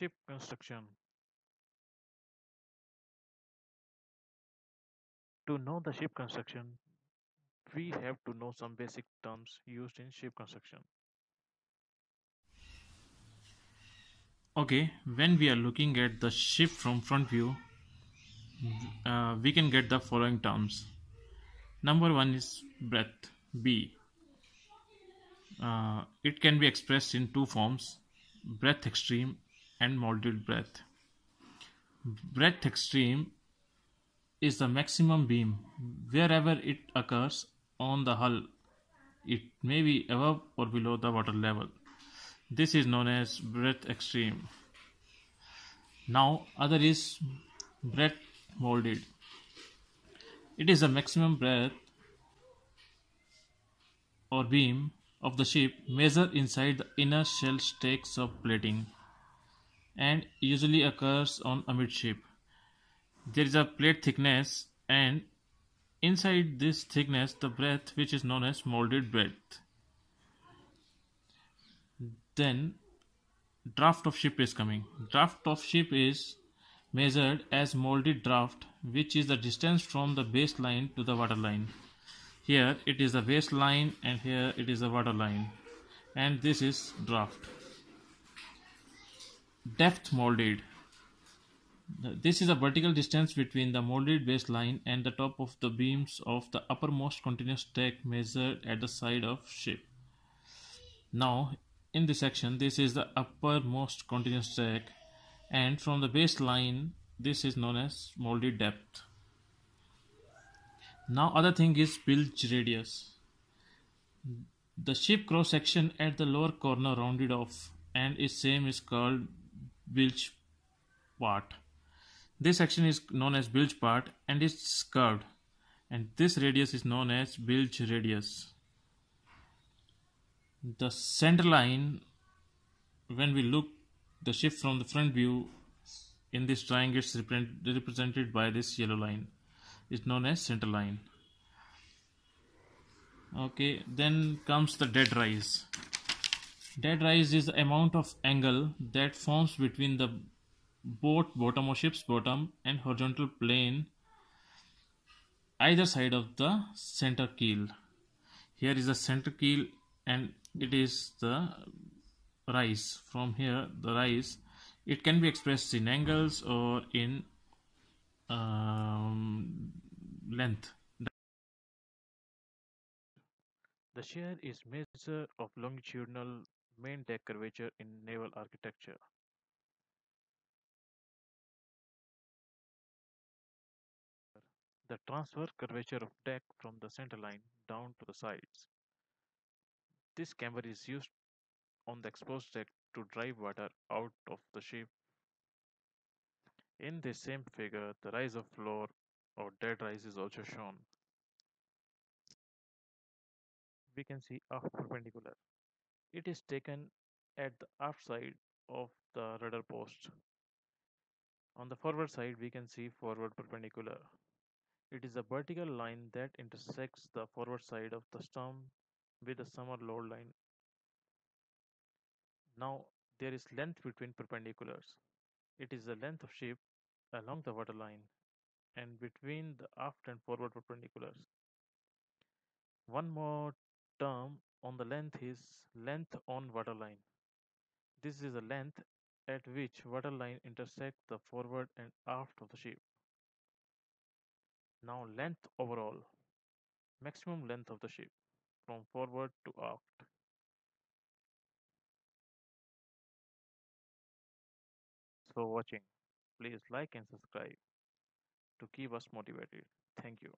Ship construction. To know the ship construction, we have to know some basic terms used in ship construction. Okay, when we are looking at the ship from front view, uh, we can get the following terms. Number one is breadth, B. Uh, it can be expressed in two forms, breadth extreme and molded breadth. Breadth extreme is the maximum beam wherever it occurs on the hull. It may be above or below the water level. This is known as breadth extreme. Now other is breadth molded. It is the maximum breadth or beam of the ship measured inside the inner shell strakes of plating and usually occurs on amidship. There is a plate thickness and inside this thickness the breadth which is known as molded breadth. Then draft of ship is coming. Draft of ship is measured as molded draft which is the distance from the baseline to the waterline. Here it is the baseline and here it is the waterline and this is draft. Depth molded this is a vertical distance between the molded baseline and the top of the beams of the uppermost continuous stack measured at the side of ship. Now, in this section, this is the uppermost continuous stack and from the baseline, this is known as molded depth. Now, other thing is bilge radius. The ship cross section at the lower corner rounded off and its same is called bilge part. This section is known as bilge part and it's curved and this radius is known as bilge radius. The center line when we look the ship from the front view in this triangle is represented by this yellow line is known as center line okay then comes the dead rise dead rise is the amount of angle that forms between the both bottom of ship's bottom and horizontal plane either side of the center keel. Here is the center keel and it is the rise. From here the rise it can be expressed in angles or in um, length. The sheer is measure of longitudinal main deck curvature in naval architecture. the transverse curvature of deck from the center line down to the sides. This camber is used on the exposed deck to drive water out of the ship. In this same figure, the rise of floor or dead rise is also shown. We can see a perpendicular. It is taken at the aft side of the rudder post. On the forward side, we can see forward perpendicular. It is a vertical line that intersects the forward side of the stem with the summer load line. Now there is length between perpendiculars. It is the length of ship along the waterline and between the aft and forward perpendiculars. One more term on the length is length on waterline. This is the length at which waterline intersect the forward and aft of the ship. Now length overall. Maximum length of the ship from forward to aft. So watching. Please like and subscribe to keep us motivated. Thank you.